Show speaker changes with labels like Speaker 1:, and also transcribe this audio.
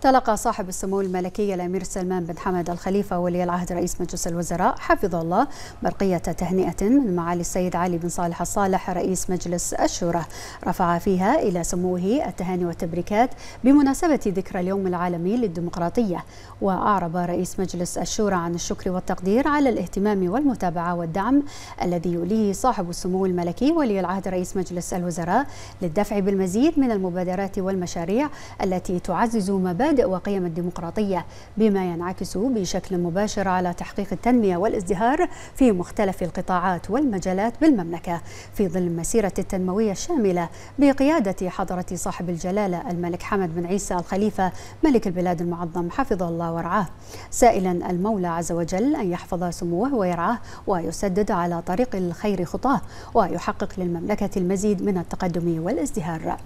Speaker 1: تلقى صاحب السمو الملكي الأمير سلمان بن حمد الخليفة ولي العهد رئيس مجلس الوزراء حفظه الله برقيه تهنئة من معالي السيد علي بن صالح الصالح رئيس مجلس الشورى. رفع فيها إلى سموه التهاني والتبريكات بمناسبة ذكرى اليوم العالمي للديمقراطية. وأعرب رئيس مجلس الشورى عن الشكر والتقدير على الاهتمام والمتابعة والدعم الذي يوليه صاحب السمو الملكي ولي العهد رئيس مجلس الوزراء للدفع بالمزيد من المبادرات والمشاريع التي تعزز مبادئ مبادئ وقيم الديمقراطية بما ينعكس بشكل مباشر على تحقيق التنمية والازدهار في مختلف القطاعات والمجالات بالمملكة. في ظل المسيرة التنموية الشاملة بقيادة حضرة صاحب الجلالة الملك حمد بن عيسى الخليفة ملك البلاد المعظم حفظه الله ورعاه. سائلا المولى عز وجل أن يحفظ سموه ويرعاه ويسدد على طريق الخير خطاه ويحقق للمملكة المزيد من التقدم والازدهار.